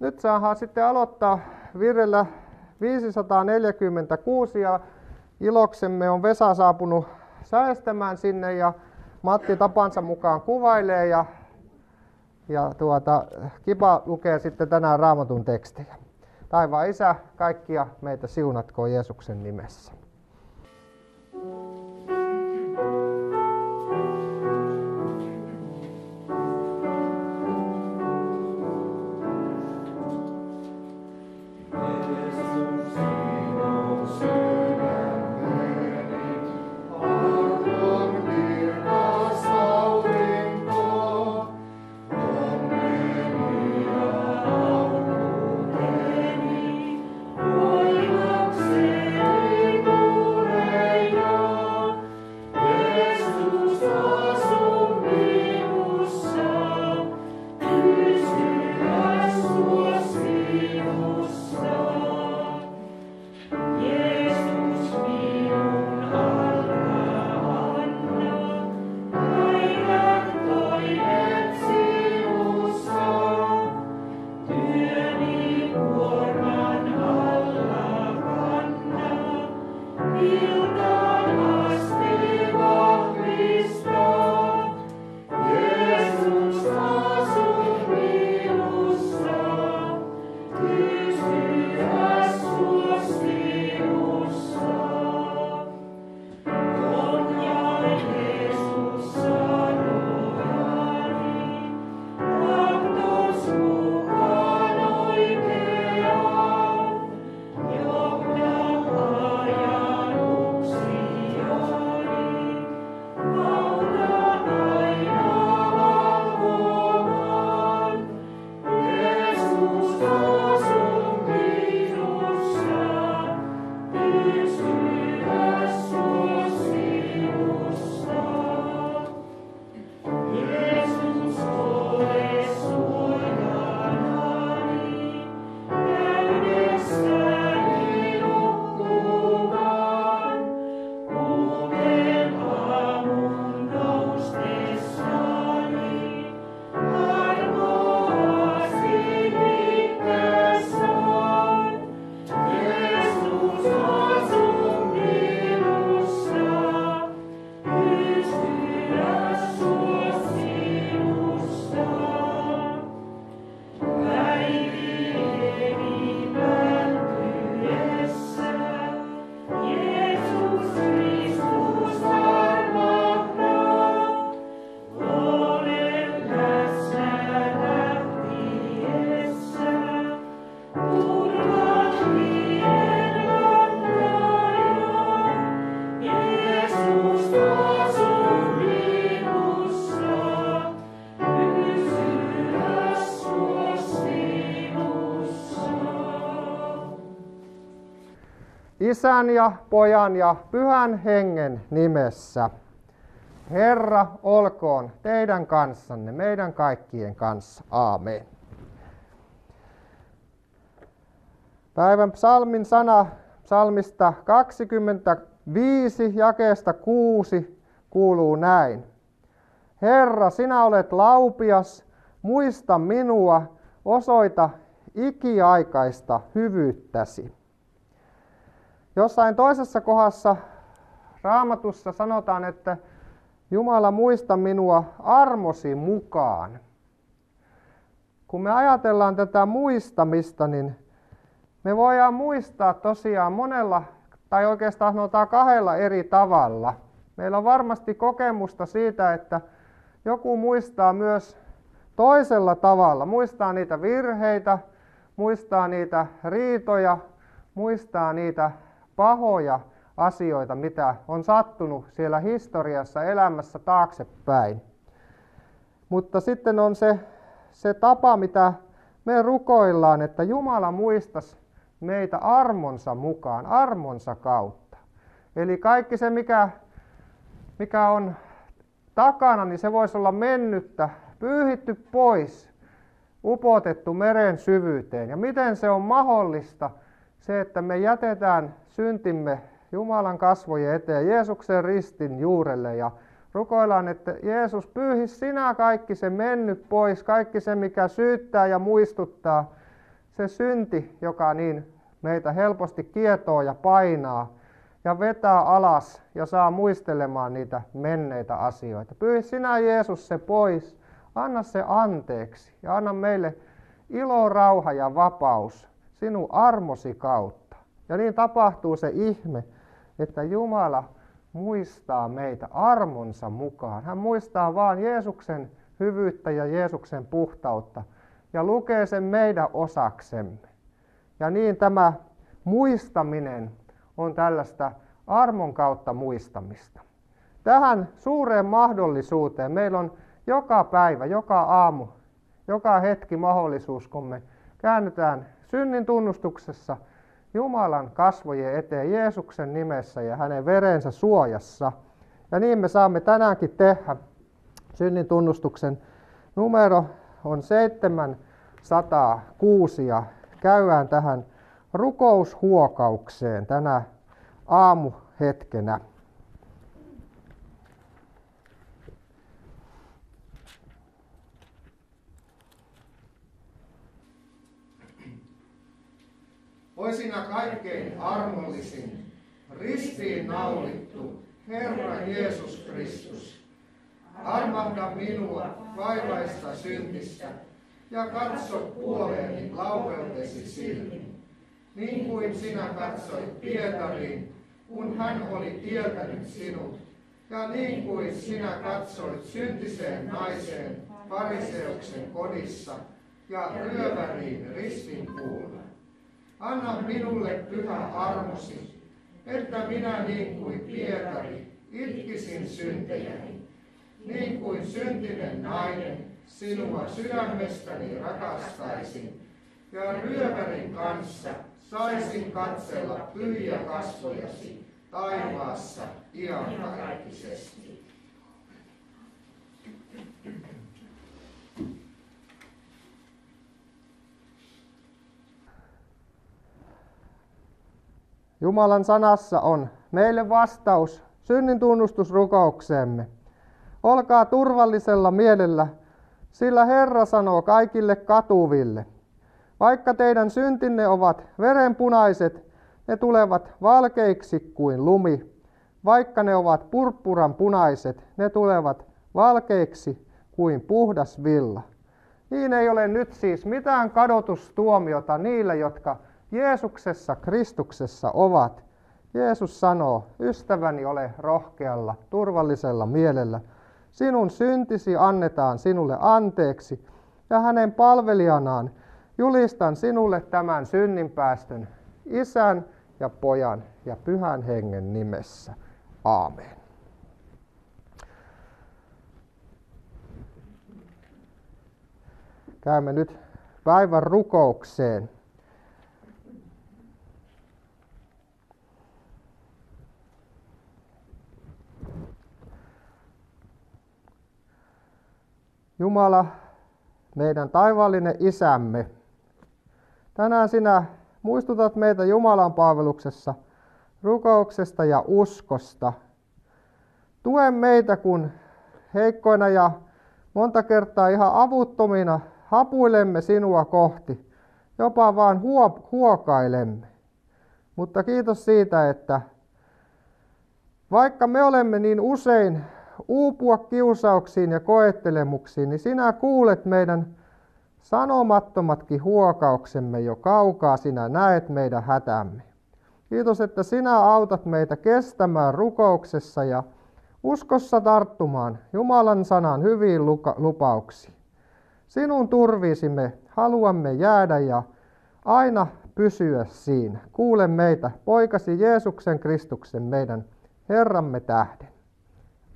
nyt saadaan sitten aloittaa virrellä 546 ja iloksemme on Vesa saapunut säästämään sinne ja Matti tapansa mukaan kuvailee ja, ja tuota, Kipa lukee sitten tänään raamatun tekstejä. Taivaan Isä, kaikkia meitä siunatkoon Jeesuksen nimessä. Isän ja Pojan ja Pyhän Hengen nimessä. Herra olkoon teidän kanssanne, meidän kaikkien kanssa. Aamen. Päivän psalmin sana psalmista 25 jakeesta 6 kuuluu näin. Herra, sinä olet laupias, muista minua, osoita ikiaikaista hyvyyttäsi. Jossain toisessa kohdassa raamatussa sanotaan, että Jumala muista minua armosi mukaan. Kun me ajatellaan tätä muistamista, niin me voidaan muistaa tosiaan monella, tai oikeastaan sanotaan kahdella eri tavalla. Meillä on varmasti kokemusta siitä, että joku muistaa myös toisella tavalla. Muistaa niitä virheitä, muistaa niitä riitoja, muistaa niitä pahoja asioita, mitä on sattunut siellä historiassa, elämässä taaksepäin. Mutta sitten on se, se tapa, mitä me rukoillaan, että Jumala muistaisi meitä armonsa mukaan, armonsa kautta. Eli kaikki se, mikä, mikä on takana, niin se voisi olla mennyttä, pyyhitty pois, upotettu meren syvyyteen. Ja miten se on mahdollista, se, että me jätetään syntimme Jumalan kasvojen eteen, Jeesuksen ristin juurelle ja rukoillaan, että Jeesus pyyhi sinä kaikki se mennyt pois, kaikki se mikä syyttää ja muistuttaa se synti, joka niin meitä helposti kietoo ja painaa ja vetää alas ja saa muistelemaan niitä menneitä asioita. Pyhi sinä Jeesus se pois, anna se anteeksi ja anna meille ilo, rauha ja vapaus sinun armosi kautta. Ja niin tapahtuu se ihme, että Jumala muistaa meitä armonsa mukaan. Hän muistaa vaan Jeesuksen hyvyyttä ja Jeesuksen puhtautta ja lukee sen meidän osaksemme. Ja niin tämä muistaminen on tällaista armon kautta muistamista. Tähän suureen mahdollisuuteen meillä on joka päivä, joka aamu, joka hetki mahdollisuus, kun me käännytään synnin tunnustuksessa Jumalan kasvojen eteen Jeesuksen nimessä ja hänen verensä suojassa. Ja niin me saamme tänäänkin tehdä. Synnin tunnustuksen numero on 706 ja käydään tähän rukoushuokaukseen tänä aamuhetkenä. Oi sinä kaikkein armollisin, ristiin naulittu, Herra Jeesus Kristus. Armahda minua vaivaista syntistä ja katso puoleeni laupeutesi silmin, niin kuin sinä katsoit Pietariin, kun hän oli tietänyt sinut, ja niin kuin sinä katsoit syntiseen naiseen fariseuksen kodissa ja ryöväriin ristinpuulla. Anna minulle pyhä armosi, että minä niin kuin Pietari itkisin syntejäni, niin kuin syntinen nainen sinua sydämestäni rakastaisin, ja ryövärin kanssa saisin katsella pyhiä kasvojasi taivaassa iankaikkisesti. Jumalan sanassa on meille vastaus synnin tunnustusrukoukseemme. Olkaa turvallisella mielellä, sillä Herra sanoo kaikille katuville. Vaikka teidän syntinne ovat verenpunaiset, ne tulevat valkeiksi kuin lumi. Vaikka ne ovat purppuran punaiset, ne tulevat valkeiksi kuin puhdas villa. Niin ei ole nyt siis mitään kadotustuomiota niille, jotka Jeesuksessa, Kristuksessa ovat. Jeesus sanoo, ystäväni ole rohkealla, turvallisella mielellä. Sinun syntisi annetaan sinulle anteeksi, ja hänen palvelijanaan julistan sinulle tämän synninpäästön isän ja pojan ja pyhän hengen nimessä. Aamen. Käymme nyt päivän rukoukseen. Jumala, meidän taivaallinen isämme, tänään sinä muistutat meitä Jumalan palveluksessa rukouksesta ja uskosta. Tue meitä, kun heikkoina ja monta kertaa ihan avuttomina hapuilemme sinua kohti, jopa vaan huokailemme. Mutta kiitos siitä, että vaikka me olemme niin usein uupua kiusauksiin ja koettelemuksiin, niin sinä kuulet meidän sanomattomatkin huokauksemme jo kaukaa, sinä näet meidän hätämme. Kiitos, että sinä autat meitä kestämään rukouksessa ja uskossa tarttumaan Jumalan sanan hyviin lupauksiin. Sinun turviisi me haluamme jäädä ja aina pysyä siinä. Kuule meitä, poikasi Jeesuksen Kristuksen, meidän Herramme tähden.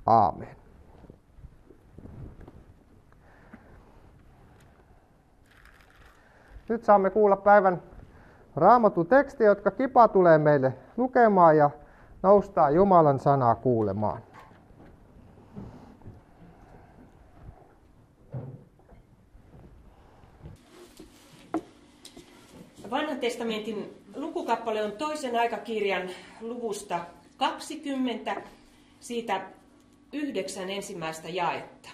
Aamen. Nyt saamme kuulla päivän raamatun tekstiä, jotka Kipa tulee meille lukemaan ja noustaa Jumalan sanaa kuulemaan. Vanhan testamentin lukukappale on toisen aikakirjan luvusta 20, siitä yhdeksän ensimmäistä jaetta.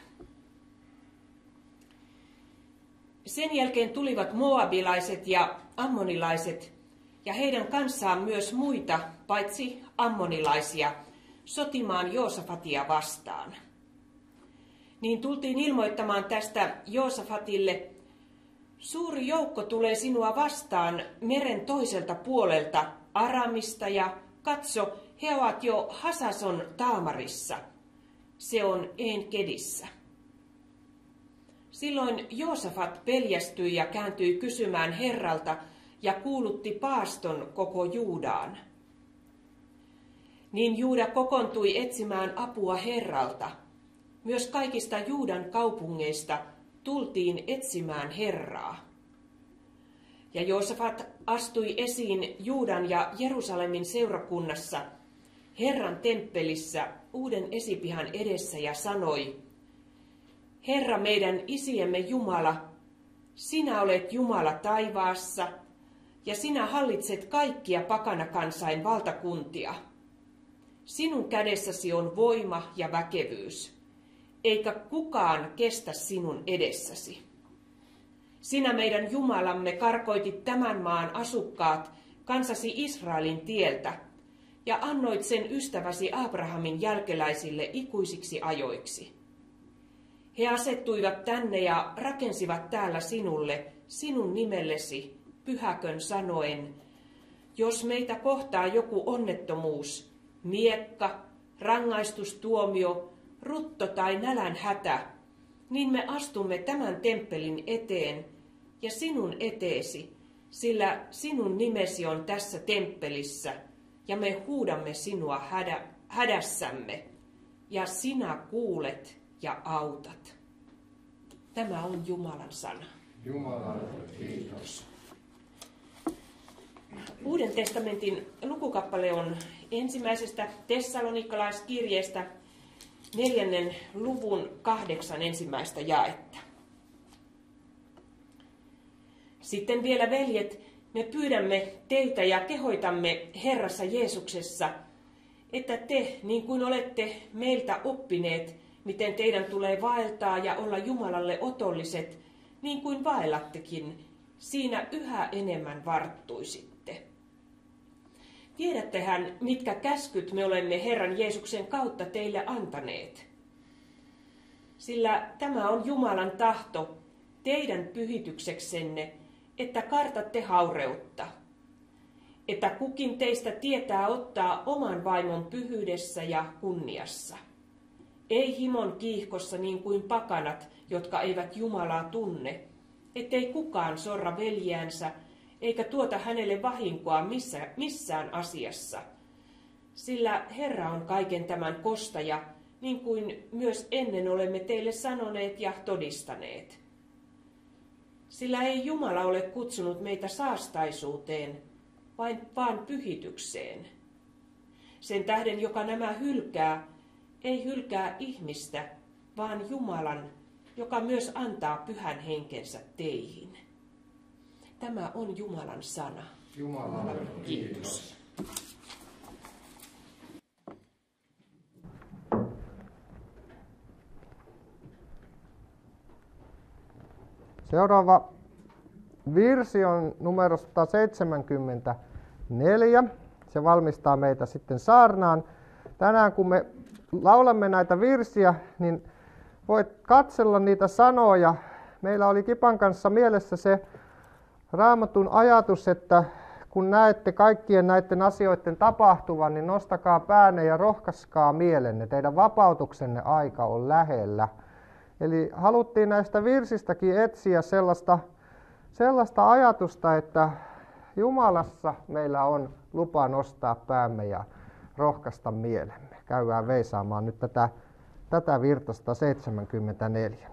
Sen jälkeen tulivat moabilaiset ja ammonilaiset, ja heidän kanssaan myös muita, paitsi ammonilaisia, sotimaan Joosafatia vastaan. Niin tultiin ilmoittamaan tästä Joosafatille, suuri joukko tulee sinua vastaan meren toiselta puolelta Aramista ja katso, he ovat jo Hasason taamarissa. Se on Enkedissä. Silloin Joosafat peljästyi ja kääntyi kysymään Herralta ja kuulutti paaston koko Juudaan. Niin Juuda kokoontui etsimään apua Herralta. Myös kaikista Juudan kaupungeista tultiin etsimään Herraa. Ja Joosafat astui esiin Juudan ja Jerusalemin seurakunnassa Herran temppelissä uuden esipihan edessä ja sanoi, Herra meidän isiemme Jumala, sinä olet Jumala taivaassa, ja sinä hallitset kaikkia pakanakansain valtakuntia. Sinun kädessäsi on voima ja väkevyys, eikä kukaan kestä sinun edessäsi. Sinä meidän Jumalamme karkoitit tämän maan asukkaat kansasi Israelin tieltä ja annoit sen ystäväsi Abrahamin jälkeläisille ikuisiksi ajoiksi. He asettuivat tänne ja rakensivat täällä sinulle, sinun nimellesi, pyhäkön sanoen, jos meitä kohtaa joku onnettomuus, miekka, rangaistustuomio, rutto tai nälän hätä, niin me astumme tämän temppelin eteen ja sinun eteesi, sillä sinun nimesi on tässä temppelissä, ja me huudamme sinua hädä, hädässämme, ja sinä kuulet ja autat. Tämä on Jumalan sana. Jumalalle kiitos. Uuden testamentin lukukappale on ensimmäisestä tessalonikalaiskirjeestä neljännen luvun kahdeksan ensimmäistä jaetta. Sitten vielä veljet, me pyydämme teitä ja kehoitamme Herrassa Jeesuksessa, että te, niin kuin olette meiltä oppineet, miten teidän tulee vaeltaa ja olla Jumalalle otolliset, niin kuin vaellattekin, siinä yhä enemmän varttuisitte. Tiedättehän, mitkä käskyt me olemme Herran Jeesuksen kautta teille antaneet. Sillä tämä on Jumalan tahto teidän pyhitykseksenne, että kartatte haureutta, että kukin teistä tietää ottaa oman vaimon pyhyydessä ja kunniassa. Ei himon kiihkossa niin kuin pakanat, jotka eivät Jumalaa tunne, ettei kukaan sorra veljäänsä, eikä tuota hänelle vahinkoa missä, missään asiassa. Sillä Herra on kaiken tämän kostaja, niin kuin myös ennen olemme teille sanoneet ja todistaneet. Sillä ei Jumala ole kutsunut meitä saastaisuuteen, vain vaan pyhitykseen. Sen tähden, joka nämä hylkää, ei hylkää ihmistä, vaan Jumalan, joka myös antaa pyhän henkensä teihin. Tämä on Jumalan sana. Jumalalle kiitos. Seuraava virsi on numero 174. Se valmistaa meitä sitten saarnaan. Tänään kun me laulamme näitä virsiä, niin voit katsella niitä sanoja. Meillä oli Kipan kanssa mielessä se raamatun ajatus, että kun näette kaikkien näiden asioiden tapahtuvan, niin nostakaa päänne ja rohkaskaa mielenne. Teidän vapautuksenne aika on lähellä. Eli haluttiin näistä virsistäkin etsiä sellaista, sellaista ajatusta, että Jumalassa meillä on lupa nostaa päämme ja rohkaista mielemme. Käydään veisaamaan nyt tätä, tätä virtasta 74.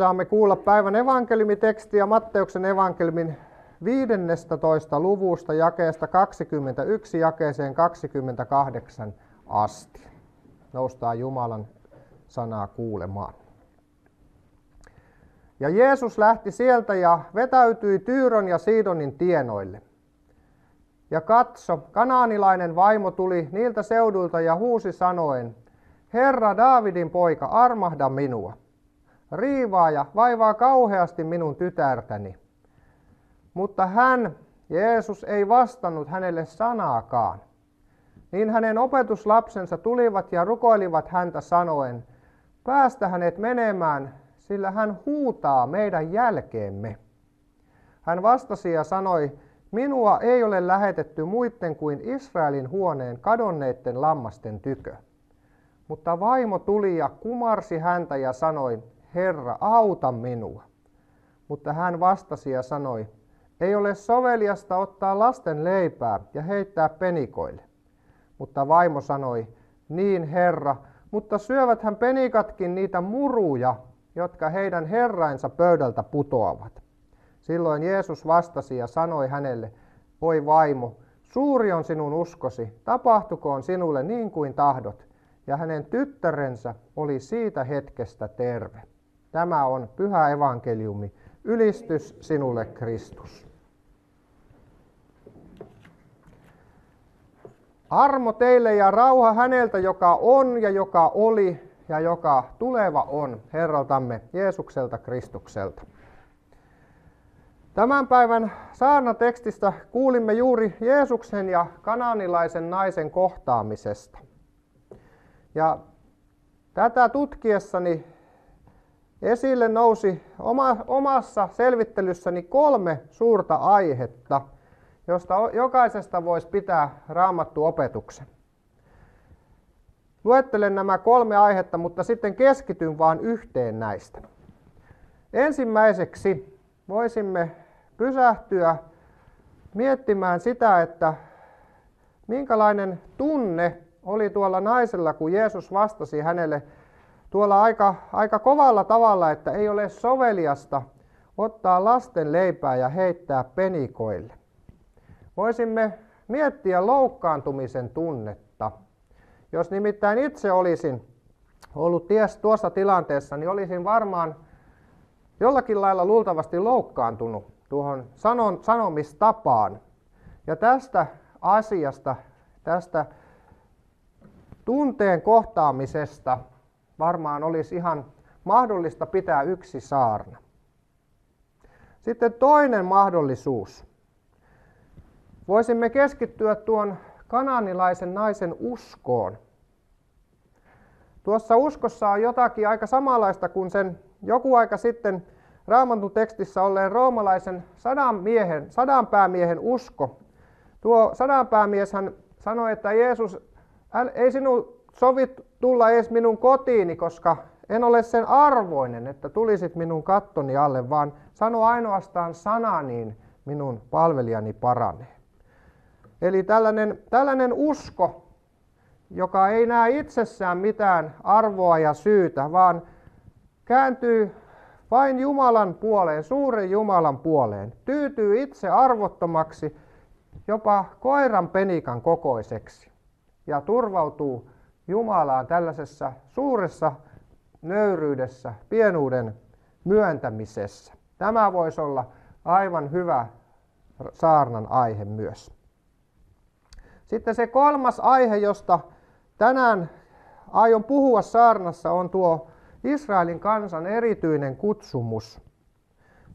saamme kuulla päivän evankeliumitekstiä Matteuksen evankeliumin 15. luvusta jakeesta 21 jakeeseen 28 asti. Noustaan Jumalan sanaa kuulemaan. Ja Jeesus lähti sieltä ja vetäytyi Tyyron ja Siidonin tienoille. Ja katso, kanaanilainen vaimo tuli niiltä seudulta ja huusi sanoen, Herra Daavidin poika, armahda minua riivaa ja vaivaa kauheasti minun tytärtäni. Mutta hän, Jeesus, ei vastannut hänelle sanaakaan. Niin hänen opetuslapsensa tulivat ja rukoilivat häntä sanoen, päästä hänet menemään, sillä hän huutaa meidän jälkeemme. Hän vastasi ja sanoi, minua ei ole lähetetty muitten kuin Israelin huoneen kadonneiden lammasten tykö. Mutta vaimo tuli ja kumarsi häntä ja sanoi, Herra, auta minua. Mutta hän vastasi ja sanoi, ei ole soveliasta ottaa lasten leipää ja heittää penikoille. Mutta vaimo sanoi, niin Herra, mutta syövät hän penikatkin niitä muruja, jotka heidän herrainsa pöydältä putoavat. Silloin Jeesus vastasi ja sanoi hänelle, oi vaimo, suuri on sinun uskosi, tapahtukoon sinulle niin kuin tahdot. Ja hänen tyttärensä oli siitä hetkestä terve. Tämä on pyhä evankeliumi. Ylistys sinulle Kristus. Armo teille ja rauha häneltä, joka on ja joka oli ja joka tuleva on, Herraltamme Jeesukselta Kristukselta. Tämän päivän saarnatekstistä kuulimme juuri Jeesuksen ja kananilaisen naisen kohtaamisesta. Ja tätä tutkiessani Esille nousi oma, omassa selvittelyssäni kolme suurta aihetta, josta jokaisesta voisi pitää raamattu opetuksen. Luettelen nämä kolme aihetta, mutta sitten keskityn vain yhteen näistä. Ensimmäiseksi voisimme pysähtyä miettimään sitä, että minkälainen tunne oli tuolla naisella, kun Jeesus vastasi hänelle tuolla aika, aika kovalla tavalla, että ei ole soveliasta ottaa lasten leipää ja heittää penikoille. voisimme miettiä loukkaantumisen tunnetta. Jos nimittäin itse olisin ollut ties tuossa tilanteessa, niin olisin varmaan jollakin lailla luultavasti loukkaantunut tuohon sanon, sanomistapaan. Ja tästä asiasta, tästä tunteen kohtaamisesta varmaan olisi ihan mahdollista pitää yksi saarna. Sitten toinen mahdollisuus. Voisimme keskittyä tuon kananilaisen naisen uskoon. Tuossa uskossa on jotakin aika samanlaista kuin sen joku aika sitten Raamatun tekstissä olleen roomalaisen sadan, miehen, sadan päämiehen usko. Tuo sadan päämies hän sanoi, että Jeesus, ei sinun sovi tulla edes minun kotiini, koska en ole sen arvoinen, että tulisit minun kattoni alle, vaan sano ainoastaan sana, niin minun palvelijani paranee. Eli tällainen, tällainen usko, joka ei näe itsessään mitään arvoa ja syytä, vaan kääntyy vain Jumalan puoleen, suuren Jumalan puoleen, tyytyy itse arvottomaksi, jopa koiran penikan kokoiseksi ja turvautuu Jumalaan tällaisessa suuressa nöyryydessä, pienuuden myöntämisessä. Tämä voisi olla aivan hyvä saarnan aihe myös. Sitten se kolmas aihe, josta tänään aion puhua saarnassa, on tuo Israelin kansan erityinen kutsumus.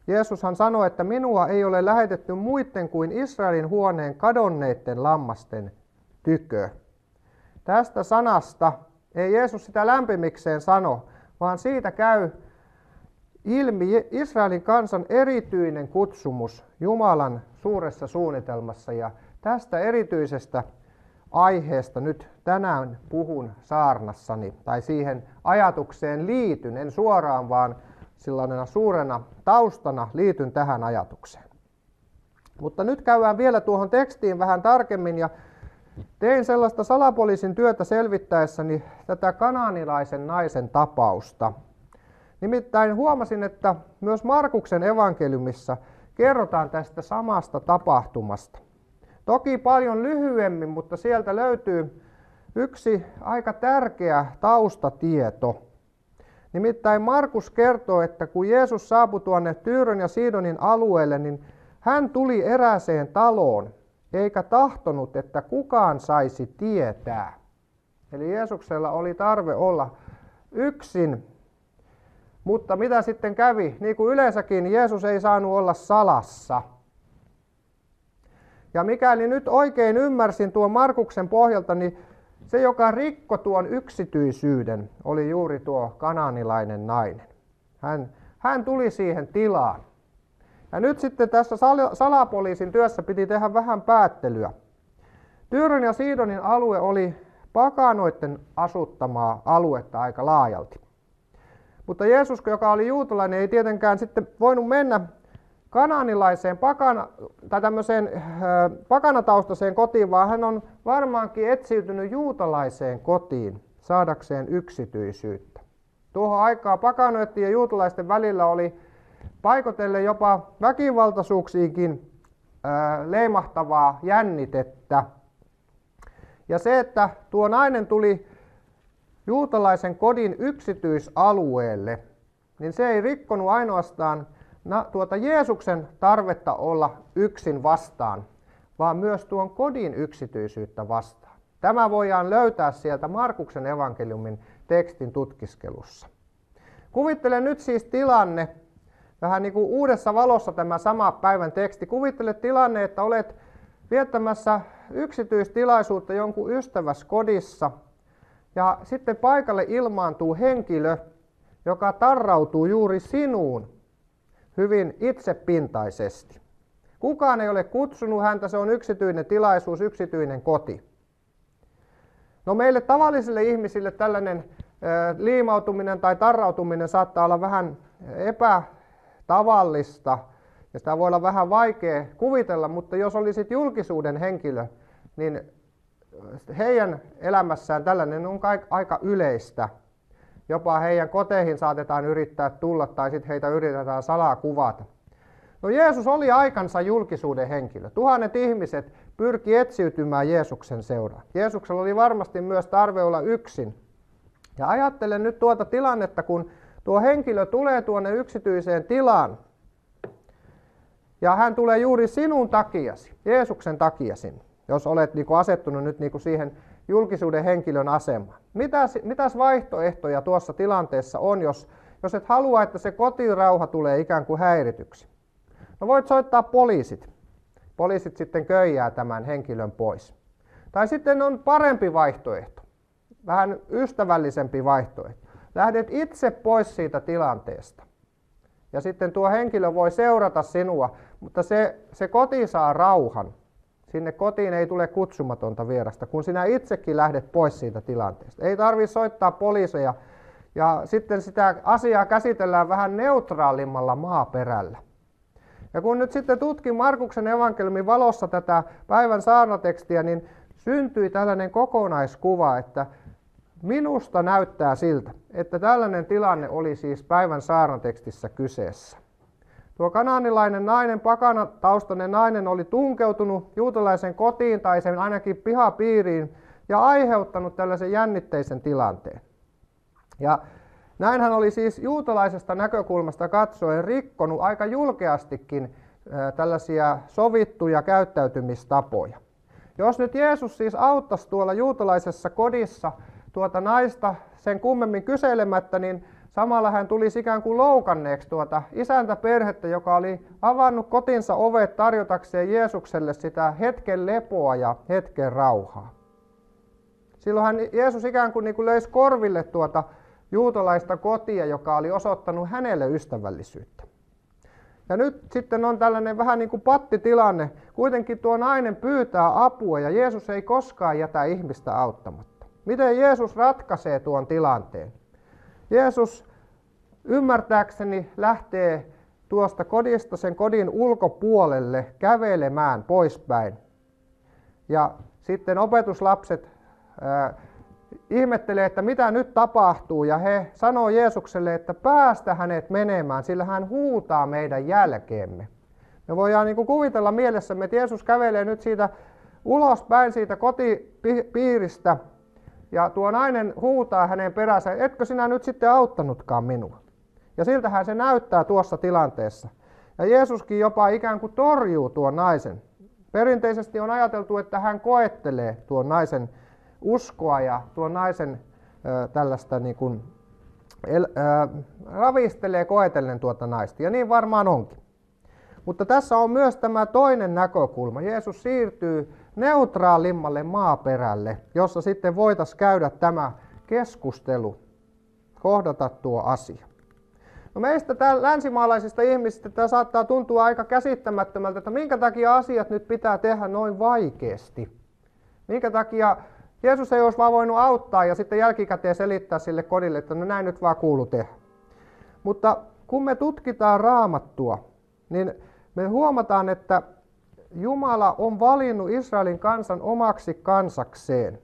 Jeesushan sanoi, että minua ei ole lähetetty muiden kuin Israelin huoneen kadonneiden lammasten tykö. Tästä sanasta ei Jeesus sitä lämpimikseen sano, vaan siitä käy ilmi Israelin kansan erityinen kutsumus Jumalan suuressa suunnitelmassa. Ja tästä erityisestä aiheesta nyt tänään puhun saarnassani, tai siihen ajatukseen liityn, en suoraan, vaan sellaisena suurena taustana liityn tähän ajatukseen. Mutta nyt käydään vielä tuohon tekstiin vähän tarkemmin ja tein sellaista salapoliisin työtä selvittäessäni tätä kananilaisen naisen tapausta. Nimittäin huomasin, että myös Markuksen evankeliumissa kerrotaan tästä samasta tapahtumasta. Toki paljon lyhyemmin, mutta sieltä löytyy yksi aika tärkeä taustatieto. Nimittäin Markus kertoo, että kun Jeesus saapui tuonne Tyyron ja Siidonin alueelle, niin hän tuli erääseen taloon, eikä tahtonut, että kukaan saisi tietää. Eli Jeesuksella oli tarve olla yksin. Mutta mitä sitten kävi? Niin kuin yleensäkin, Jeesus ei saanut olla salassa. Ja mikäli nyt oikein ymmärsin tuon Markuksen pohjalta, niin se, joka rikko tuon yksityisyyden, oli juuri tuo kananilainen nainen. Hän, hän tuli siihen tilaan. Ja nyt sitten tässä salapoliisin työssä piti tehdä vähän päättelyä. Tyyrön ja Siidonin alue oli pakanoiden asuttamaa aluetta aika laajalti. Mutta Jeesus, joka oli juutalainen, ei tietenkään sitten voinut mennä kananilaiseen pakana, tai tämmöiseen äh, pakanataustaiseen kotiin, vaan hän on varmaankin etsiytynyt juutalaiseen kotiin saadakseen yksityisyyttä. Tuohon aikaan pakanoiden ja juutalaisten välillä oli paikotelle jopa väkivaltaisuuksiinkin leimahtavaa jännitettä. Ja se, että tuo nainen tuli juutalaisen kodin yksityisalueelle, niin se ei rikkonut ainoastaan tuota Jeesuksen tarvetta olla yksin vastaan, vaan myös tuon kodin yksityisyyttä vastaan. Tämä voidaan löytää sieltä Markuksen evankeliumin tekstin tutkiskelussa. Kuvittele nyt siis tilanne, vähän niin kuin uudessa valossa tämä sama päivän teksti. Kuvittele tilanne, että olet viettämässä yksityistilaisuutta jonkun ystäväs kodissa ja sitten paikalle ilmaantuu henkilö, joka tarrautuu juuri sinuun hyvin itsepintaisesti. Kukaan ei ole kutsunut häntä, se on yksityinen tilaisuus, yksityinen koti. No meille tavallisille ihmisille tällainen liimautuminen tai tarrautuminen saattaa olla vähän epätavallista ja sitä voi olla vähän vaikea kuvitella, mutta jos olisit julkisuuden henkilö, niin heidän elämässään tällainen on aika yleistä. Jopa heidän koteihin saatetaan yrittää tulla tai sitten heitä yritetään salaa kuvata. No Jeesus oli aikansa julkisuuden henkilö. Tuhannet ihmiset pyrki etsiytymään Jeesuksen seuraan. Jeesuksella oli varmasti myös tarve olla yksin. Ja ajattelen nyt tuota tilannetta, kun tuo henkilö tulee tuonne yksityiseen tilaan, ja hän tulee juuri sinun takiasi, Jeesuksen takia sinne, jos olet niin kuin asettunut nyt niin kuin siihen julkisuuden henkilön asemaan. Mitäs, mitäs vaihtoehtoja tuossa tilanteessa on, jos, jos et halua, että se kotirauha tulee ikään kuin häirityksi? No voit soittaa poliisit. Poliisit sitten köijää tämän henkilön pois. Tai sitten on parempi vaihtoehto, vähän ystävällisempi vaihtoehto. Lähdet itse pois siitä tilanteesta. Ja sitten tuo henkilö voi seurata sinua, mutta se, se koti saa rauhan. Sinne kotiin ei tule kutsumatonta vierasta, kun sinä itsekin lähdet pois siitä tilanteesta. Ei tarvitse soittaa poliiseja ja sitten sitä asiaa käsitellään vähän neutraalimmalla maaperällä. Ja kun nyt sitten tutkin Markuksen evankeliumin valossa tätä päivän saarnatekstiä, niin syntyi tällainen kokonaiskuva, että minusta näyttää siltä, että tällainen tilanne oli siis päivän saarnatekstissä kyseessä. Tuo kananilainen nainen, pakana nainen, oli tunkeutunut juutalaisen kotiin tai sen ainakin pihapiiriin ja aiheuttanut tällaisen jännitteisen tilanteen. Ja näin hän oli siis juutalaisesta näkökulmasta katsoen rikkonut aika julkeastikin tällaisia sovittuja käyttäytymistapoja. Jos nyt Jeesus siis auttaisi tuolla juutalaisessa kodissa tuota naista sen kummemmin kyselemättä, niin samalla hän tuli ikään kuin loukanneeksi tuota isäntäperhettä, joka oli avannut kotinsa ovet tarjotakseen Jeesukselle sitä hetken lepoa ja hetken rauhaa. Silloin hän, Jeesus ikään kuin, niin kuin löisi korville tuota juutalaista kotia, joka oli osoittanut hänelle ystävällisyyttä. Ja nyt sitten on tällainen vähän niin kuin pattitilanne. Kuitenkin tuo nainen pyytää apua ja Jeesus ei koskaan jätä ihmistä auttamatta. Miten Jeesus ratkaisee tuon tilanteen? Jeesus ymmärtääkseni lähtee tuosta kodista sen kodin ulkopuolelle kävelemään poispäin. Ja sitten opetuslapset ihmettelee, että mitä nyt tapahtuu, ja he sanoo Jeesukselle, että päästä hänet menemään, sillä hän huutaa meidän jälkeemme. Me voidaan niin kuin kuvitella mielessämme, että Jeesus kävelee nyt siitä ulospäin siitä kotipiiristä, ja tuo nainen huutaa hänen peränsä, etkö sinä nyt sitten auttanutkaan minua? Ja siltähän se näyttää tuossa tilanteessa. Ja Jeesuskin jopa ikään kuin torjuu tuon naisen. Perinteisesti on ajateltu, että hän koettelee tuon naisen uskoa ja tuon naisen ö, tällaista niin kuin, el, ö, ravistelee koetellen tuota naista. Ja niin varmaan onkin. Mutta tässä on myös tämä toinen näkökulma. Jeesus siirtyy neutraalimmalle maaperälle, jossa sitten voitaisiin käydä tämä keskustelu, kohdata tuo asia. No meistä täällä länsimaalaisista ihmisistä tämä saattaa tuntua aika käsittämättömältä, että minkä takia asiat nyt pitää tehdä noin vaikeasti. Minkä takia Jeesus ei olisi vaan voinut auttaa ja sitten jälkikäteen selittää sille kodille, että no näin nyt vaan kuuluu tehdä. Mutta kun me tutkitaan raamattua, niin me huomataan, että Jumala on valinnut Israelin kansan omaksi kansakseen.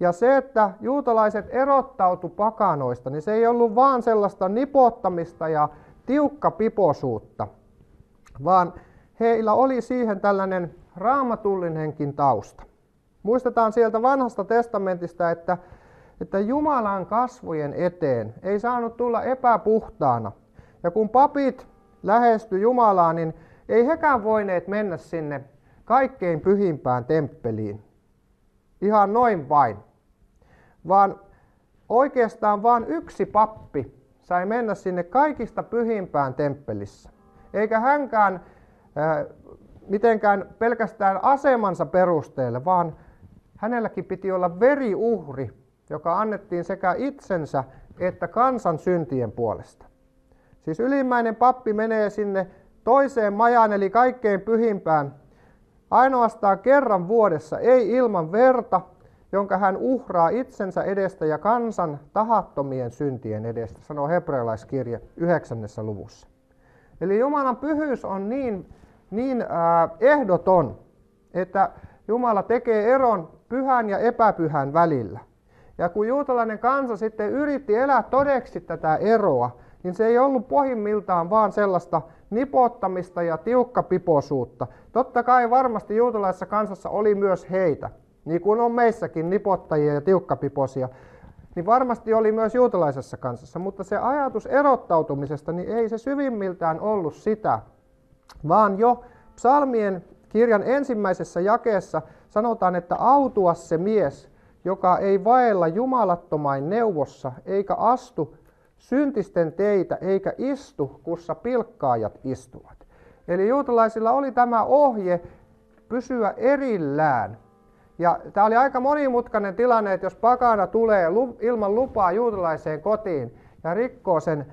Ja se, että juutalaiset erottautu pakanoista, niin se ei ollut vaan sellaista nipottamista ja tiukka piposuutta, vaan heillä oli siihen tällainen raamatullinenkin tausta. Muistetaan sieltä vanhasta testamentista, että, että Jumalan kasvojen eteen ei saanut tulla epäpuhtaana. Ja kun papit lähestyi Jumalaa, niin ei hekään voineet mennä sinne kaikkein pyhimpään temppeliin. Ihan noin vain. Vaan oikeastaan vain yksi pappi sai mennä sinne kaikista pyhimpään temppelissä. Eikä hänkään äh, mitenkään pelkästään asemansa perusteella, vaan hänelläkin piti olla veriuhri, joka annettiin sekä itsensä että kansan syntien puolesta. Siis ylimmäinen pappi menee sinne toiseen majaan, eli kaikkein pyhimpään, ainoastaan kerran vuodessa, ei ilman verta, jonka hän uhraa itsensä edestä ja kansan tahattomien syntien edestä, sanoo hebrealaiskirje 9. luvussa. Eli Jumalan pyhyys on niin, niin äh, ehdoton, että Jumala tekee eron pyhän ja epäpyhän välillä. Ja kun juutalainen kansa sitten yritti elää todeksi tätä eroa, niin se ei ollut pohjimmiltaan vaan sellaista nipottamista ja tiukkapiposuutta. Totta kai varmasti juutalaisessa kansassa oli myös heitä, niin kuin on meissäkin nipottajia ja tiukkapiposia, niin varmasti oli myös juutalaisessa kansassa, mutta se ajatus erottautumisesta, niin ei se syvimmiltään ollut sitä, vaan jo psalmien kirjan ensimmäisessä jakeessa sanotaan, että autua se mies, joka ei vaella jumalattomain neuvossa, eikä astu syntisten teitä, eikä istu, kussa pilkkaajat istuvat. Eli juutalaisilla oli tämä ohje pysyä erillään. Ja tämä oli aika monimutkainen tilanne, että jos pakana tulee ilman lupaa juutalaiseen kotiin ja rikkoo sen,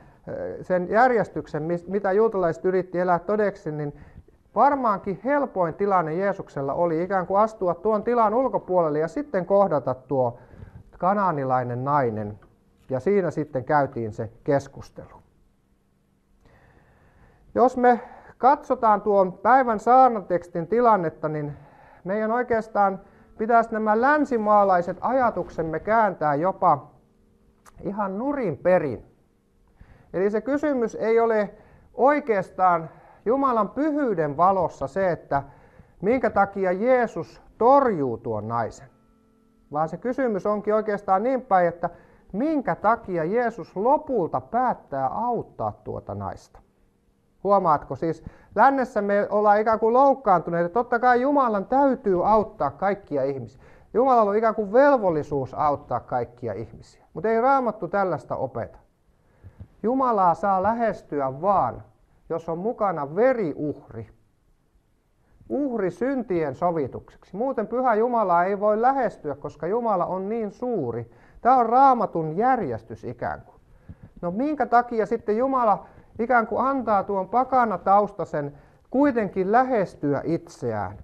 sen järjestyksen, mitä juutalaiset yritti elää todeksi, niin Varmaankin helpoin tilanne Jeesuksella oli ikään kuin astua tuon tilan ulkopuolelle ja sitten kohdata tuo kanaanilainen nainen. Ja siinä sitten käytiin se keskustelu. Jos me katsotaan tuon päivän saarnatekstin tilannetta, niin meidän oikeastaan pitäisi nämä länsimaalaiset ajatuksemme kääntää jopa ihan nurin perin. Eli se kysymys ei ole oikeastaan Jumalan pyhyyden valossa se, että minkä takia Jeesus torjuu tuon naisen. Vaan se kysymys onkin oikeastaan niin päin, että minkä takia Jeesus lopulta päättää auttaa tuota naista. Huomaatko siis, lännessä me ollaan ikään kuin loukkaantuneita. Totta kai Jumalan täytyy auttaa kaikkia ihmisiä. Jumalalla on ikään kuin velvollisuus auttaa kaikkia ihmisiä. Mutta ei raamattu tällaista opeta. Jumalaa saa lähestyä vaan, jos on mukana veriuhri. Uhri syntien sovitukseksi. Muuten pyhä Jumala ei voi lähestyä, koska Jumala on niin suuri. Tämä on raamatun järjestys ikään kuin. No minkä takia sitten Jumala ikään kuin antaa tuon pakana taustasen kuitenkin lähestyä itseään?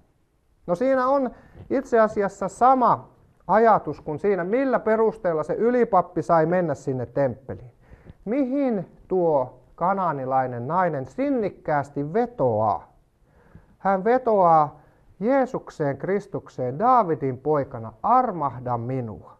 No siinä on itse asiassa sama ajatus kuin siinä, millä perusteella se ylipappi sai mennä sinne temppeliin. Mihin tuo kananilainen nainen sinnikkäästi vetoaa. Hän vetoaa Jeesukseen Kristukseen, Daavidin poikana, armahda minua.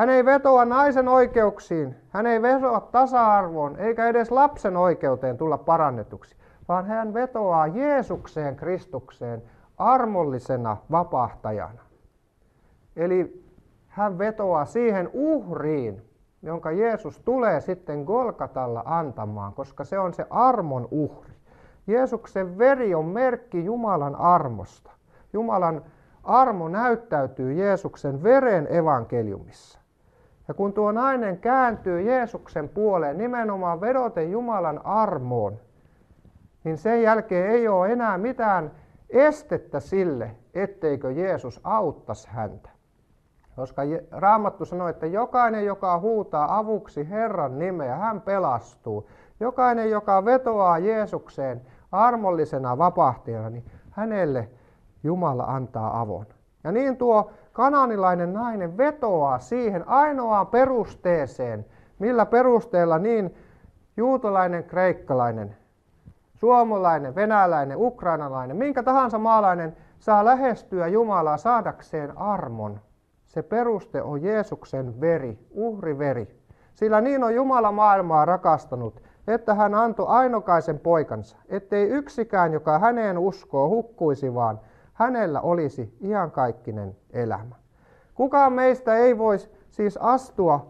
Hän ei vetoa naisen oikeuksiin, hän ei vetoa tasa-arvoon, eikä edes lapsen oikeuteen tulla parannetuksi, vaan hän vetoaa Jeesukseen Kristukseen armollisena vapahtajana. Eli hän vetoaa siihen uhriin, jonka Jeesus tulee sitten Golgatalla antamaan, koska se on se armon uhri. Jeesuksen veri on merkki Jumalan armosta. Jumalan armo näyttäytyy Jeesuksen veren evankeliumissa. Ja kun tuo nainen kääntyy Jeesuksen puoleen nimenomaan vedoten Jumalan armoon, niin sen jälkeen ei ole enää mitään estettä sille, etteikö Jeesus auttaisi häntä. Koska Raamattu sanoo, että jokainen, joka huutaa avuksi Herran nimeä, hän pelastuu. Jokainen, joka vetoaa Jeesukseen armollisena vapahtajana, niin hänelle Jumala antaa avon. Ja niin tuo kananilainen nainen vetoaa siihen ainoaan perusteeseen, millä perusteella niin juutalainen, kreikkalainen, suomalainen, venäläinen, ukrainalainen, minkä tahansa maalainen saa lähestyä Jumalaa saadakseen armon se peruste on Jeesuksen veri, uhriveri. Sillä niin on Jumala maailmaa rakastanut, että hän antoi ainokaisen poikansa, ettei yksikään, joka häneen uskoo, hukkuisi, vaan hänellä olisi iankaikkinen elämä. Kukaan meistä ei voisi siis astua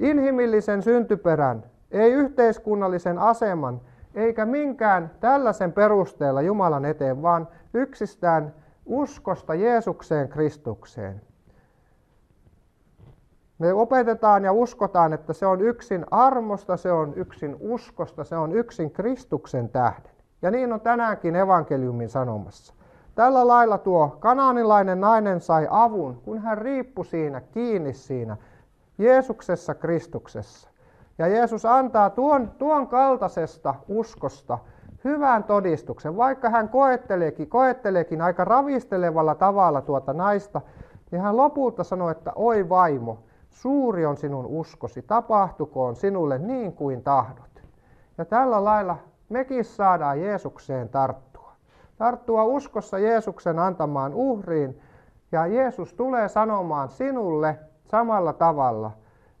inhimillisen syntyperän, ei yhteiskunnallisen aseman, eikä minkään tällaisen perusteella Jumalan eteen, vaan yksistään uskosta Jeesukseen Kristukseen. Me opetetaan ja uskotaan, että se on yksin armosta, se on yksin uskosta, se on yksin Kristuksen tähden. Ja niin on tänäänkin evankeliumin sanomassa. Tällä lailla tuo kanaanilainen nainen sai avun, kun hän riippui siinä, kiinni siinä, Jeesuksessa Kristuksessa. Ja Jeesus antaa tuon, tuon kaltaisesta uskosta hyvän todistuksen, vaikka hän koetteleekin, koetteleekin aika ravistelevalla tavalla tuota naista, niin hän lopulta sanoi, että oi vaimo, Suuri on sinun uskosi, tapahtukoon sinulle niin kuin tahdot. Ja tällä lailla mekin saadaan Jeesukseen tarttua. Tarttua uskossa Jeesuksen antamaan uhriin, ja Jeesus tulee sanomaan sinulle samalla tavalla,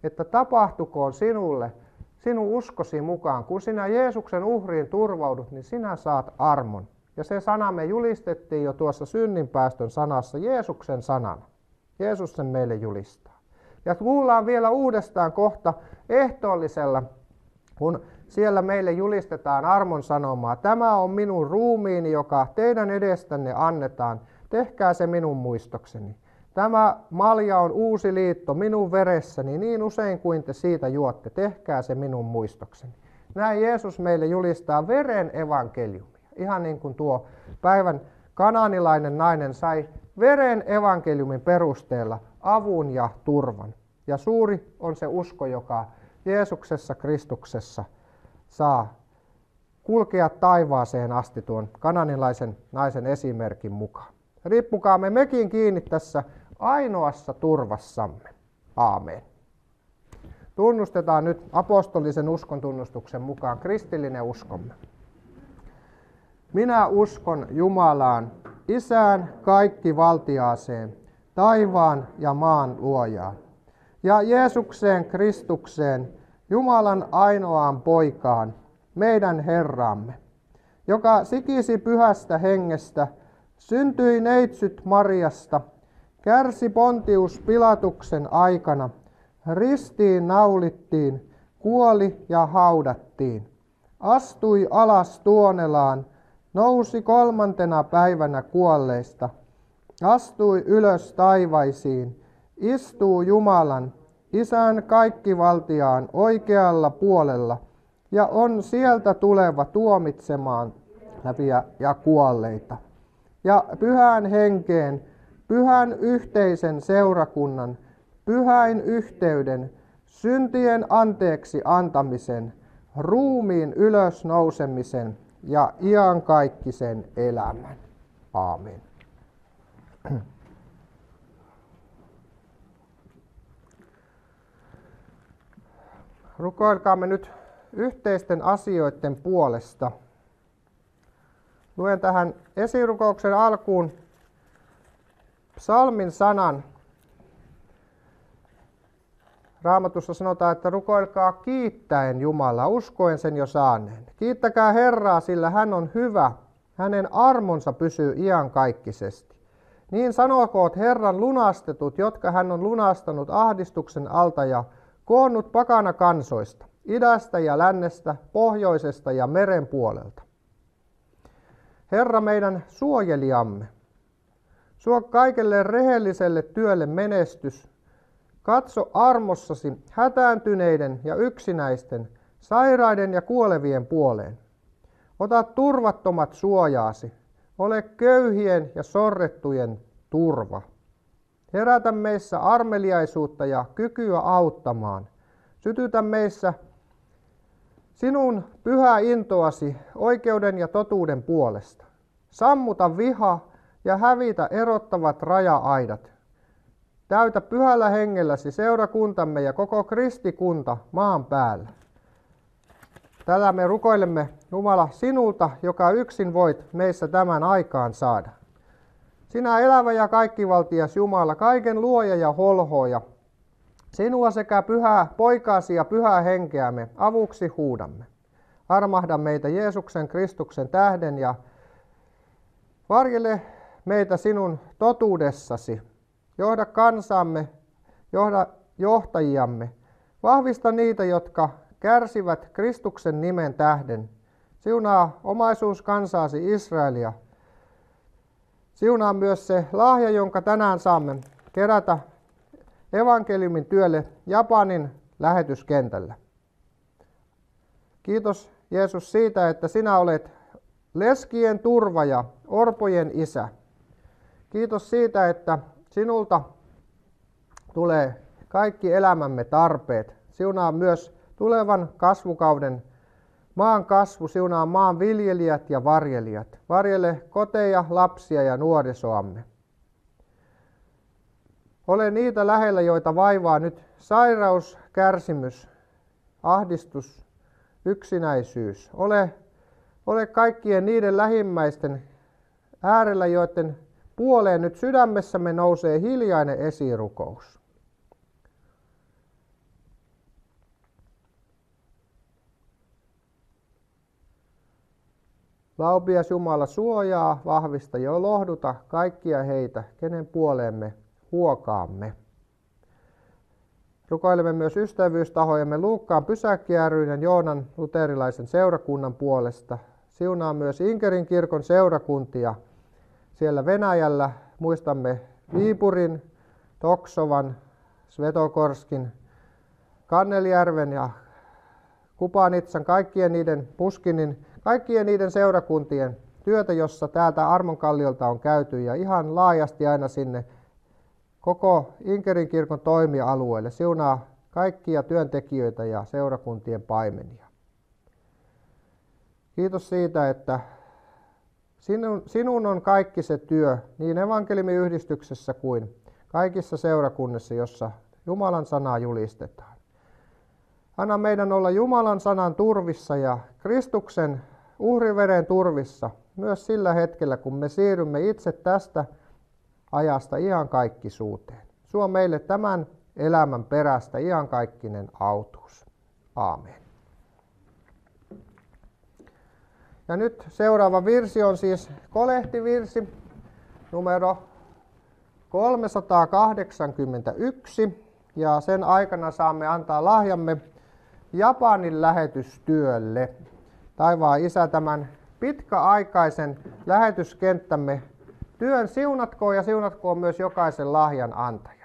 että tapahtukoon sinulle sinun uskosi mukaan. Kun sinä Jeesuksen uhriin turvaudut, niin sinä saat armon. Ja se sana me julistettiin jo tuossa synninpäästön sanassa, Jeesuksen sanana. Jeesus sen meille julistaa. Ja kuullaan vielä uudestaan kohta ehtoollisella, kun siellä meille julistetaan armon sanomaa. Tämä on minun ruumiini, joka teidän edestänne annetaan. Tehkää se minun muistokseni. Tämä malja on uusi liitto minun veressäni, niin usein kuin te siitä juotte, tehkää se minun muistokseni. Näin Jeesus meille julistaa veren evankeliumia. Ihan niin kuin tuo päivän kananilainen nainen sai veren evankeliumin perusteella avun ja turvan. Ja suuri on se usko, joka Jeesuksessa Kristuksessa saa kulkea taivaaseen asti tuon kananilaisen naisen esimerkin mukaan. Riippukaamme mekin kiinni tässä ainoassa turvassamme. Aamen. Tunnustetaan nyt apostolisen uskon tunnustuksen mukaan kristillinen uskomme. Minä uskon Jumalaan, Isään kaikki valtiaaseen, taivaan ja maan luojaan, ja Jeesukseen Kristukseen, Jumalan ainoaan poikaan, meidän Herramme, joka sikisi pyhästä hengestä, syntyi neitsyt Mariasta, kärsi Pontius Pilatuksen aikana, ristiin naulittiin, kuoli ja haudattiin, astui alas tuonelaan, nousi kolmantena päivänä kuolleista, astui ylös taivaisiin, istuu Jumalan, Isän kaikkivaltiaan oikealla puolella ja on sieltä tuleva tuomitsemaan läpiä ja kuolleita. Ja pyhän henkeen, pyhän yhteisen seurakunnan, pyhäin yhteyden, syntien anteeksi antamisen, ruumiin ylösnousemisen ja iankaikkisen elämän. Aamen. Rukoilkaamme nyt yhteisten asioiden puolesta. Luen tähän esirukouksen alkuun psalmin sanan. Raamatussa sanotaan, että rukoilkaa kiittäen Jumalaa, uskoen sen jo saaneen. Kiittäkää Herraa, sillä hän on hyvä, hänen armonsa pysyy iankaikkisesti. Niin sanokoot Herran lunastetut, jotka hän on lunastanut ahdistuksen alta ja koonnut pakana kansoista, idästä ja lännestä, pohjoisesta ja meren puolelta. Herra meidän suojelijamme, suo kaikelle rehelliselle työlle menestys, katso armossasi hätääntyneiden ja yksinäisten, sairaiden ja kuolevien puoleen. Ota turvattomat suojaasi, ole köyhien ja sorrettujen turva. Herätä meissä armeliaisuutta ja kykyä auttamaan. Sytytä meissä sinun pyhää intoasi oikeuden ja totuuden puolesta. Sammuta viha ja hävitä erottavat raja-aidat. Täytä pyhällä hengelläsi seurakuntamme ja koko kristikunta maan päällä. Tällä me rukoilemme, Jumala, sinulta, joka yksin voit meissä tämän aikaan saada. Sinä elävä ja kaikkivaltias Jumala, kaiken luoja ja holhoja, sinua sekä pyhää poikaasi ja pyhää henkeämme avuksi huudamme. Armahda meitä Jeesuksen Kristuksen tähden ja varjele meitä sinun totuudessasi. Johda kansamme, johda johtajiamme. Vahvista niitä, jotka kärsivät Kristuksen nimen tähden. Siunaa omaisuus kansaasi Israelia Siunaa myös se lahja, jonka tänään saamme kerätä evankeliumin työlle Japanin lähetyskentällä. Kiitos Jeesus siitä, että sinä olet leskien turva ja orpojen isä. Kiitos siitä, että sinulta tulee kaikki elämämme tarpeet. Siunaa myös tulevan kasvukauden Maan kasvu siunaa maan viljelijät ja varjelijat. Varjele koteja, lapsia ja nuorisoamme. Ole niitä lähellä, joita vaivaa nyt sairaus, kärsimys, ahdistus, yksinäisyys. Ole, ole kaikkien niiden lähimmäisten äärellä, joiden puoleen nyt sydämessämme nousee hiljainen esirukous. Laupias Jumala suojaa, vahvista ja lohduta kaikkia heitä, kenen puoleemme huokaamme. Rukoilemme myös ystävyystahojemme Luukkaan pysäkki ja Joonan luterilaisen seurakunnan puolesta. Siunaa myös Inkerin kirkon seurakuntia siellä Venäjällä. Muistamme Viipurin, Toksovan, Svetokorskin, Kannelijärven ja Kupanitsan, kaikkien niiden Puskinin, kaikkien niiden seurakuntien työtä, jossa täältä Armonkalliolta on käyty ja ihan laajasti aina sinne koko Inkerin kirkon toimialueelle. Siunaa kaikkia työntekijöitä ja seurakuntien paimenia. Kiitos siitä, että sinun, sinun on kaikki se työ niin evankelimiyhdistyksessä kuin kaikissa seurakunnissa, jossa Jumalan sanaa julistetaan. Anna meidän olla Jumalan sanan turvissa ja Kristuksen uhriveren turvissa myös sillä hetkellä, kun me siirrymme itse tästä ajasta ihan suuteen. Suo meille tämän elämän perästä ihan kaikkinen autuus. Aamen. Ja nyt seuraava virsi on siis kolehtivirsi numero 381 ja sen aikana saamme antaa lahjamme Japanin lähetystyölle. Taivaan isä tämän pitkäaikaisen lähetyskenttämme työn siunatkoon ja siunatkoon myös jokaisen lahjan antaja.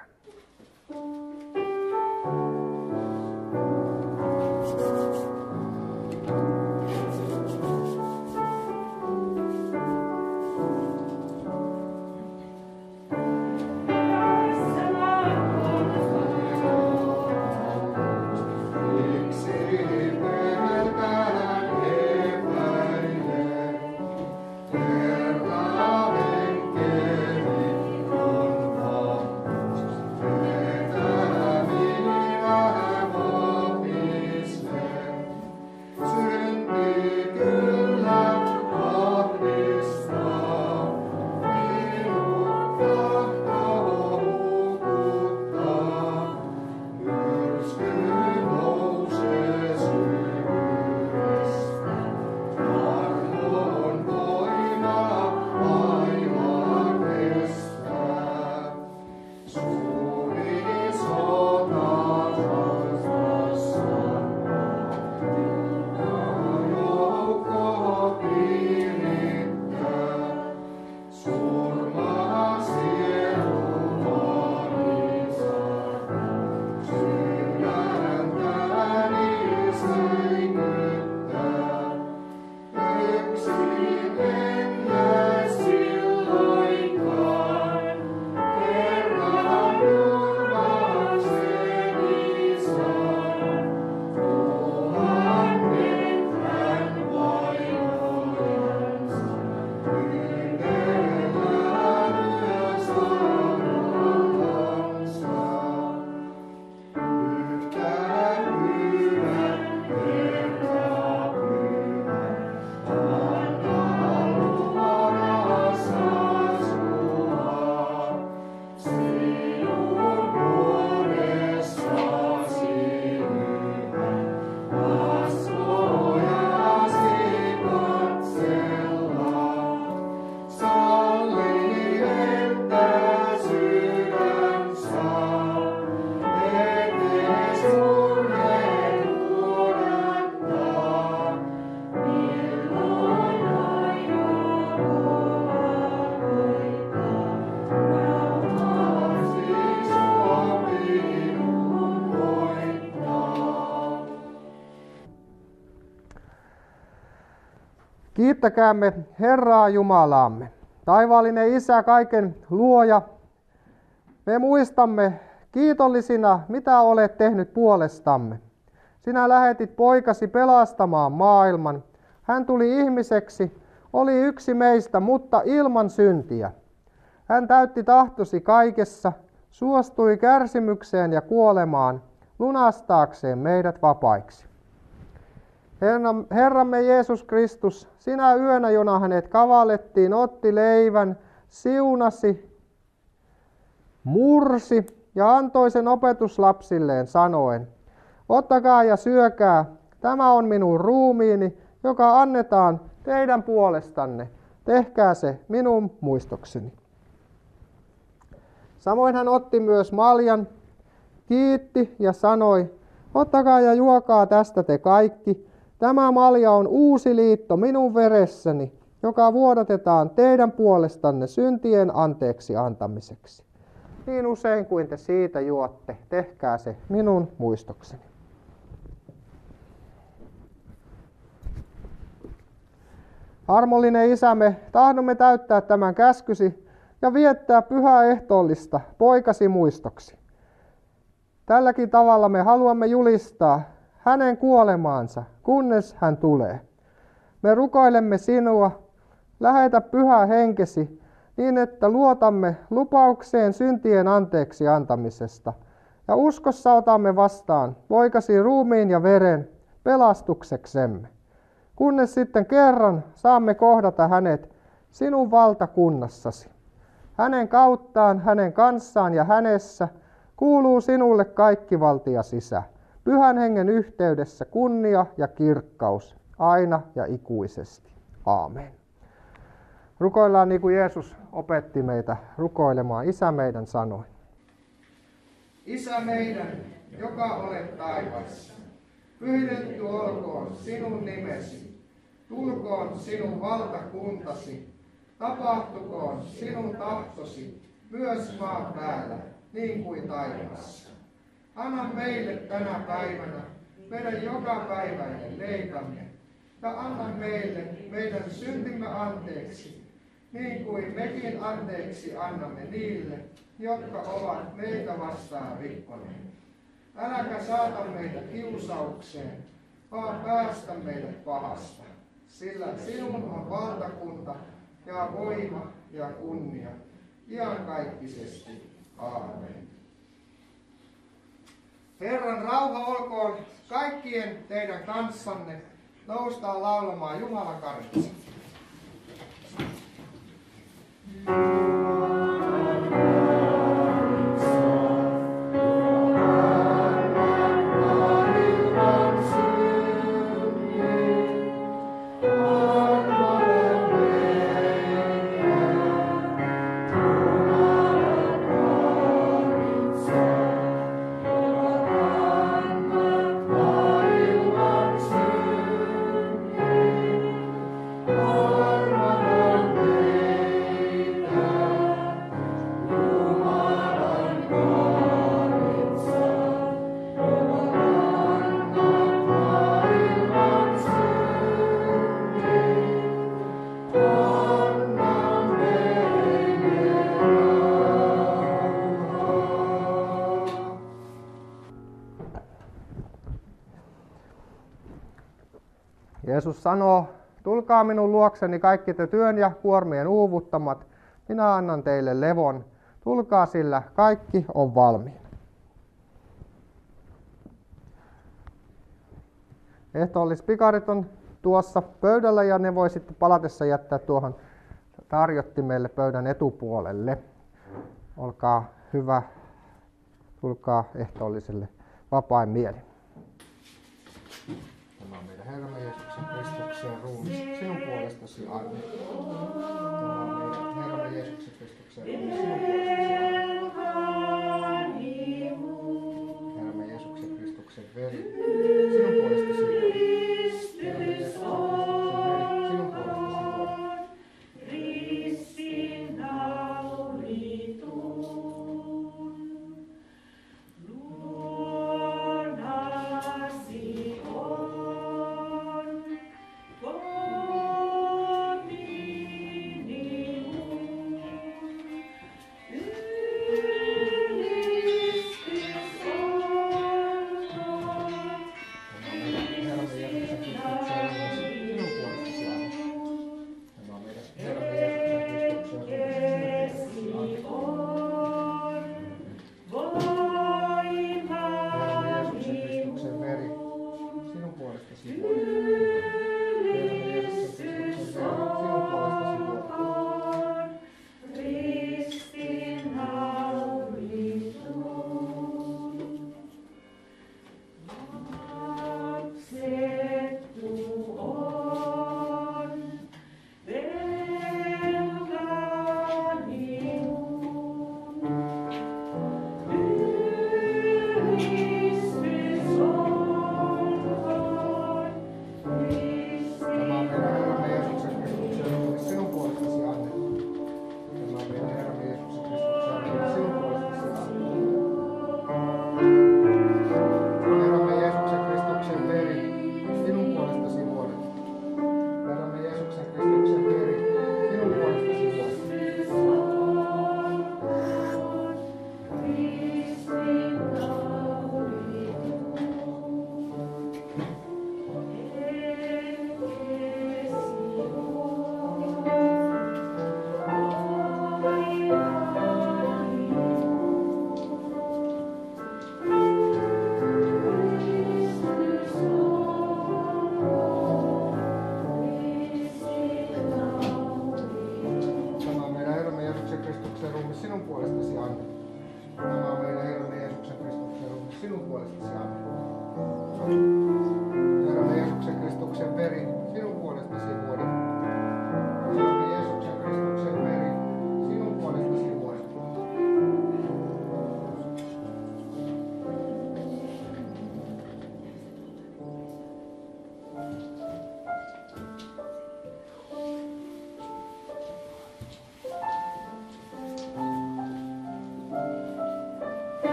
Kiittäkäämme Herraa Jumalaamme. Taivaallinen Isä, kaiken luoja, me muistamme kiitollisina, mitä olet tehnyt puolestamme. Sinä lähetit poikasi pelastamaan maailman. Hän tuli ihmiseksi, oli yksi meistä, mutta ilman syntiä. Hän täytti tahtosi kaikessa, suostui kärsimykseen ja kuolemaan, lunastaakseen meidät vapaiksi. Herramme Jeesus Kristus, sinä yönä, jona hänet kavallettiin, otti leivän, siunasi, mursi ja antoi sen opetuslapsilleen sanoen, ottakaa ja syökää, tämä on minun ruumiini, joka annetaan teidän puolestanne. Tehkää se minun muistokseni. Samoin hän otti myös maljan, kiitti ja sanoi, ottakaa ja juokaa tästä te kaikki. Tämä malja on uusi liitto minun veressäni, joka vuodatetaan teidän puolestanne syntien anteeksi antamiseksi. Niin usein kuin te siitä juotte, tehkää se minun muistokseni. Armollinen isämme, tahdomme täyttää tämän käskysi ja viettää pyhää ehtoollista poikasi muistoksi. Tälläkin tavalla me haluamme julistaa hänen kuolemaansa, kunnes hän tulee. Me rukoilemme sinua, lähetä pyhä henkesi niin, että luotamme lupaukseen syntien anteeksi antamisesta ja uskossa otamme vastaan poikasi ruumiin ja veren pelastukseksemme kunnes sitten kerran saamme kohdata hänet sinun valtakunnassasi. Hänen kauttaan, hänen kanssaan ja hänessä kuuluu sinulle kaikki valtia sisä. Pyhän hengen yhteydessä kunnia ja kirkkaus aina ja ikuisesti. Aamen. Rukoillaan niin kuin Jeesus opetti meitä rukoilemaan. Isä meidän sanoi. Isä meidän, joka olet taivaassa, pyhitetty olkoon sinun nimesi, tulkoon sinun valtakuntasi, tapahtukoon sinun tahtosi myös maan päällä, niin kuin taivaassa. Anna meille tänä päivänä meidän jokapäiväinen leipämme, ja anna meille meidän syntimme anteeksi, niin kuin mekin anteeksi annamme niille, jotka ovat meitä vastaan rikkoneet. Äläkä saata meitä kiusaukseen, vaan päästä meidät pahasta. Sillä sinun on valtakunta ja voima ja kunnia iankaikkisesti. Aamen. Herran rauha olkoon kaikkien teidän kanssanne. Noustaan laulamaan Jumalan kanssa. Jeesus sanoo, tulkaa minun luokseni kaikki te työn ja kuormien uuvuttamat, minä annan teille levon, tulkaa sillä kaikki on valmiina. Ehtoollispikarit on tuossa pöydällä ja ne voi sitten palatessa jättää tuohon tarjottimelle pöydän etupuolelle. Olkaa hyvä, tulkaa ehtoolliselle vapain mielin. Tämä meidän Herramme Jeesuksen Kristuksen ruumis sinun puolestasi aina. Herramme Jeesuksen Kristuksen ruumis sinun puolestasi aina. Herramme Jeesuksen Kristuksen veri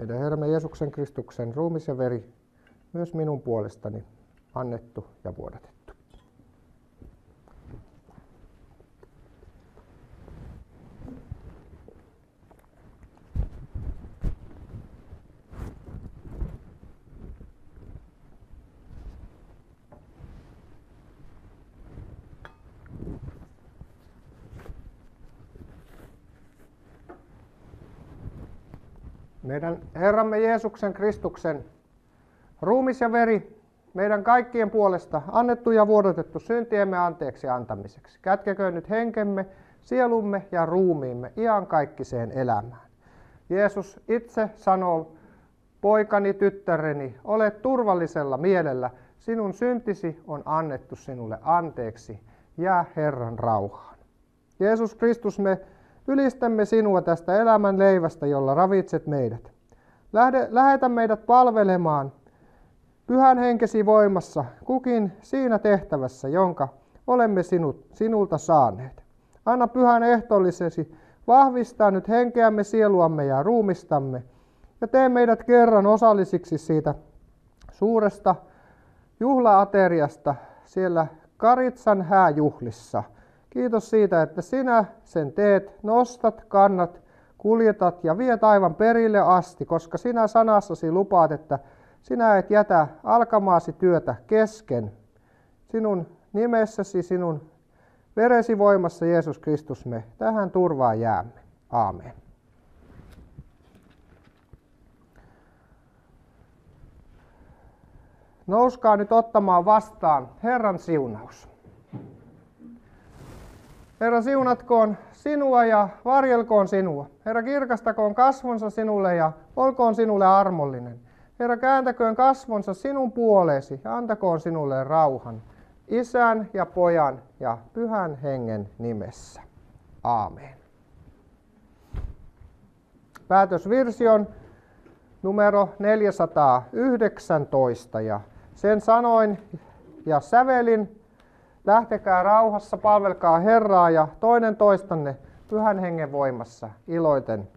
Meidän Herramme Jeesuksen Kristuksen ruumis ja veri, myös minun puolestani annettu ja vuodatettu. Meidän Herramme Jeesuksen Kristuksen ruumis ja veri meidän kaikkien puolesta annettu ja vuodatettu syntiemme anteeksi antamiseksi. Kätkeköön nyt henkemme, sielumme ja ruumiimme iankaikkiseen elämään. Jeesus itse sanoo, poikani, tyttäreni, ole turvallisella mielellä, sinun syntisi on annettu sinulle anteeksi, jää Herran rauhaan. Jeesus Kristus, me Ylistämme sinua tästä elämän leivästä, jolla ravitset meidät. Lähde, lähetä meidät palvelemaan pyhän henkesi voimassa, kukin siinä tehtävässä, jonka olemme sinut, sinulta saaneet. Anna pyhän ehtoollisesi vahvistaa nyt henkeämme, sieluamme ja ruumistamme, ja tee meidät kerran osallisiksi siitä suuresta juhlaateriasta siellä Karitsan hääjuhlissa – Kiitos siitä, että sinä sen teet, nostat, kannat, kuljetat ja viet aivan perille asti, koska sinä sanassasi lupaat, että sinä et jätä alkamaasi työtä kesken. Sinun nimessäsi, sinun veresi voimassa Jeesus Kristus me tähän turvaan jäämme. Aamen. Nouskaa nyt ottamaan vastaan Herran siunaus. Herra siunatkoon sinua ja varjelkoon sinua. Herra kirkastakoon kasvonsa sinulle ja olkoon sinulle armollinen. Herra kääntäköön kasvonsa sinun puoleesi ja antakoon sinulle rauhan. Isän ja pojan ja pyhän hengen nimessä. Aamen. Päätösvirsi on numero 419 ja sen sanoin ja sävelin Lähtekää rauhassa, palvelkaa Herraa ja toinen toistanne pyhän hengen voimassa. Iloiten